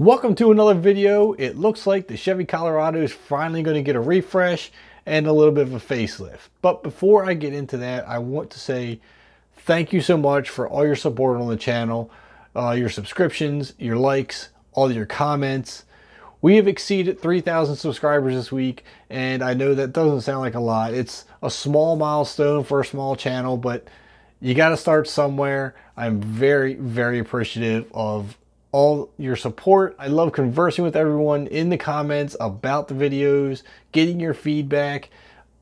Welcome to another video. It looks like the Chevy Colorado is finally going to get a refresh and a little bit of a facelift. But before I get into that, I want to say thank you so much for all your support on the channel, uh, your subscriptions, your likes, all your comments. We have exceeded 3,000 subscribers this week, and I know that doesn't sound like a lot. It's a small milestone for a small channel, but you got to start somewhere. I'm very, very appreciative of all your support. I love conversing with everyone in the comments about the videos, getting your feedback,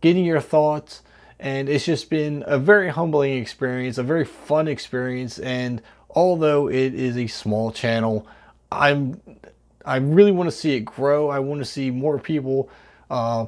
getting your thoughts. And it's just been a very humbling experience, a very fun experience. And although it is a small channel, I'm I really want to see it grow. I want to see more people uh,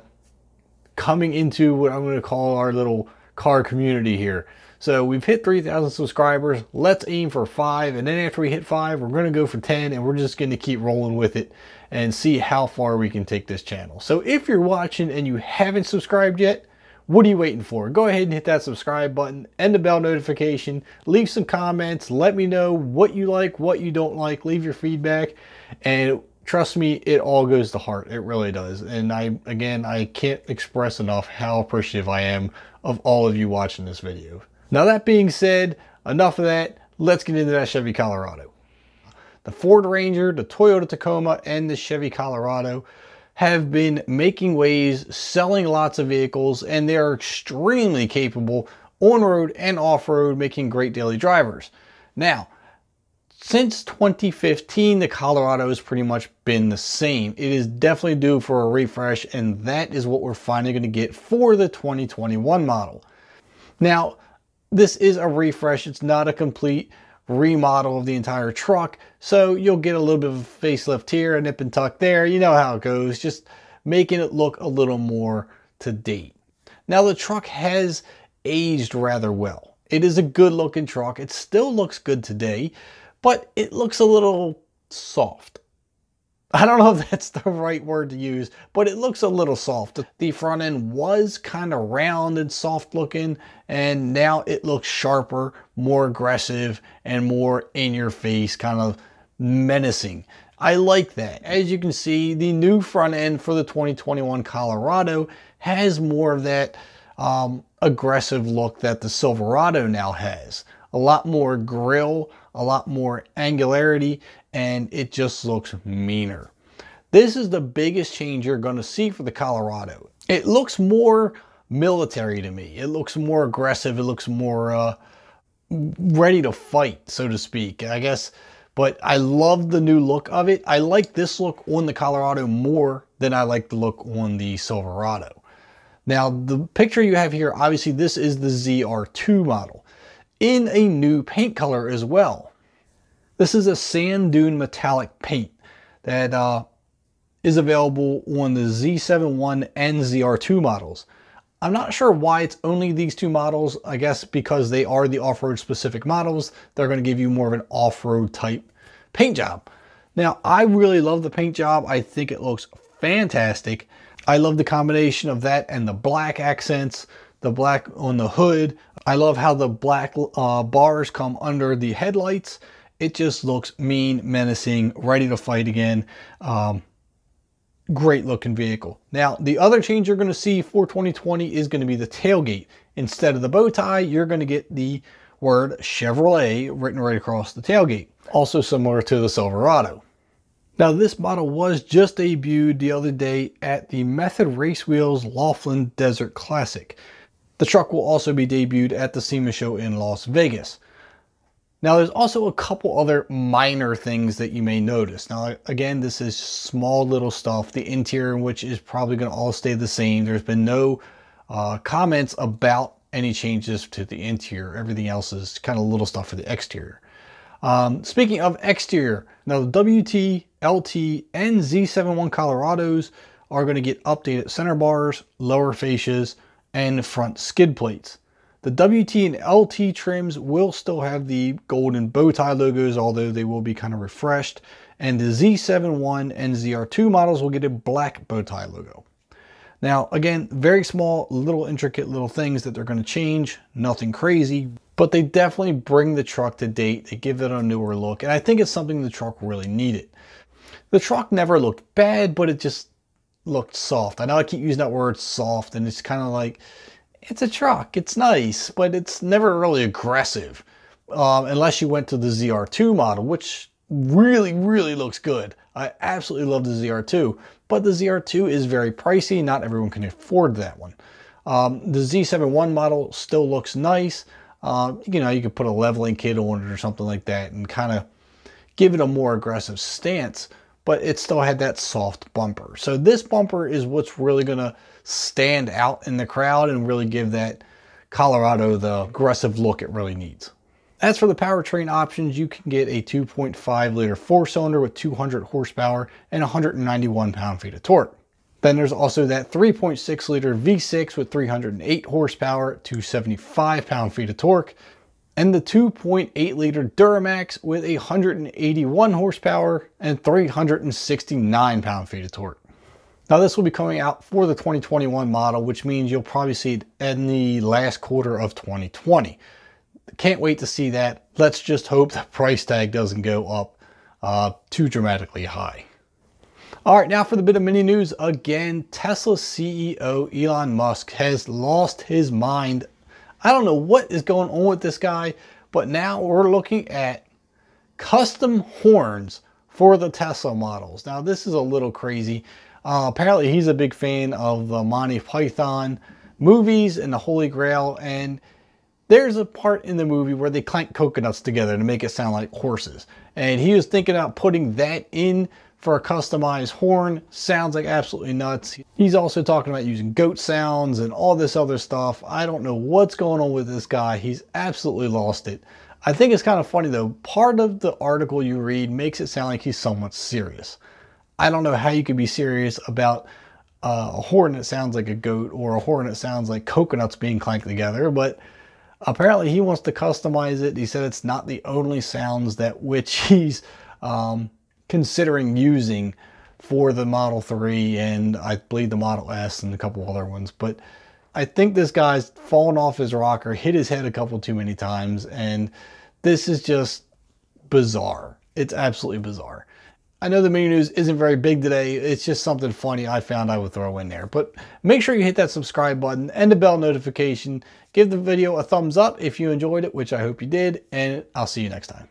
coming into what I'm going to call our little car community here. So we've hit 3,000 subscribers. Let's aim for five. And then after we hit five, we're going to go for 10 and we're just going to keep rolling with it and see how far we can take this channel. So if you're watching and you haven't subscribed yet, what are you waiting for? Go ahead and hit that subscribe button and the bell notification. Leave some comments. Let me know what you like, what you don't like. Leave your feedback. And trust me, it all goes to heart. It really does. And I, again, I can't express enough how appreciative I am of all of you watching this video. Now that being said, enough of that. Let's get into that Chevy Colorado. The Ford Ranger, the Toyota Tacoma, and the Chevy Colorado have been making waves, selling lots of vehicles, and they are extremely capable on-road and off-road, making great daily drivers. Now, since 2015, the Colorado has pretty much been the same. It is definitely due for a refresh, and that is what we're finally going to get for the 2021 model. Now, this is a refresh. It's not a complete remodel of the entire truck. So you'll get a little bit of a facelift here, a nip and tuck there. You know how it goes. Just making it look a little more to date. Now the truck has aged rather well. It is a good looking truck. It still looks good today, but it looks a little soft. I don't know if that's the right word to use, but it looks a little soft. The front end was kind of round and soft looking, and now it looks sharper, more aggressive, and more in your face, kind of menacing. I like that. As you can see, the new front end for the 2021 Colorado has more of that um, aggressive look that the Silverado now has. A lot more grill, a lot more angularity, and it just looks meaner. This is the biggest change you're going to see for the Colorado. It looks more military to me. It looks more aggressive. It looks more uh, ready to fight, so to speak. I guess, but I love the new look of it. I like this look on the Colorado more than I like the look on the Silverado. Now, the picture you have here, obviously this is the ZR2 model in a new paint color as well. This is a sand dune metallic paint that uh, is available on the Z71 and ZR2 models. I'm not sure why it's only these two models. I guess because they are the off-road specific models, they're going to give you more of an off-road type paint job. Now, I really love the paint job. I think it looks fantastic. I love the combination of that and the black accents, the black on the hood. I love how the black uh, bars come under the headlights it just looks mean, menacing, ready to fight again. Um, great looking vehicle. Now, the other change you're going to see for 2020 is going to be the tailgate. Instead of the bow tie, you're going to get the word Chevrolet written right across the tailgate. Also similar to the Silverado. Now, this model was just debuted the other day at the Method Race Wheels Laughlin Desert Classic. The truck will also be debuted at the SEMA show in Las Vegas. Now there's also a couple other minor things that you may notice. Now again, this is small little stuff. The interior, which is probably going to all stay the same. There's been no uh, comments about any changes to the interior. Everything else is kind of little stuff for the exterior. Um, speaking of exterior, now the WT, LT, and Z71 Colorados are going to get updated center bars, lower fascias, and front skid plates. The WT and LT trims will still have the golden bow tie logos, although they will be kind of refreshed. And the Z71 and ZR2 models will get a black bow tie logo. Now, again, very small, little intricate little things that they're going to change. Nothing crazy, but they definitely bring the truck to date. They give it a newer look, and I think it's something the truck really needed. The truck never looked bad, but it just looked soft. I know I keep using that word soft and it's kind of like, it's a truck, it's nice, but it's never really aggressive. Um, unless you went to the ZR2 model, which really, really looks good. I absolutely love the ZR2, but the ZR2 is very pricey. Not everyone can afford that one. Um, the Z71 model still looks nice. Uh, you know, you could put a leveling kit on it or something like that and kind of give it a more aggressive stance, but it still had that soft bumper. So this bumper is what's really going to stand out in the crowd and really give that Colorado the aggressive look it really needs. As for the powertrain options, you can get a 2.5 liter four cylinder with 200 horsepower and 191 pound feet of torque. Then there's also that 3.6 liter V6 with 308 horsepower, 275 pound feet of torque, and the 2.8 liter Duramax with 181 horsepower and 369 pound feet of torque. Now this will be coming out for the 2021 model, which means you'll probably see it in the last quarter of 2020. Can't wait to see that. Let's just hope the price tag doesn't go up uh, too dramatically high. All right, now for the bit of mini news. Again, Tesla CEO Elon Musk has lost his mind. I don't know what is going on with this guy, but now we're looking at custom horns for the Tesla models. Now, this is a little crazy. Uh, apparently, he's a big fan of the Monty Python movies and the Holy Grail, and there's a part in the movie where they clank coconuts together to make it sound like horses. And he was thinking about putting that in for a customized horn. Sounds like absolutely nuts. He's also talking about using goat sounds and all this other stuff. I don't know what's going on with this guy. He's absolutely lost it. I think it's kind of funny though. Part of the article you read makes it sound like he's somewhat serious. I don't know how you could be serious about uh, a horn that sounds like a goat or a horn that sounds like coconuts being clanked together, but Apparently he wants to customize it. He said it's not the only sounds that which he's um, considering using for the Model 3 and I believe the Model S and a couple other ones. But I think this guy's fallen off his rocker, hit his head a couple too many times, and this is just bizarre. It's absolutely bizarre. I know the mini news isn't very big today. It's just something funny I found I would throw in there. But make sure you hit that subscribe button and the bell notification. Give the video a thumbs up if you enjoyed it, which I hope you did, and I'll see you next time.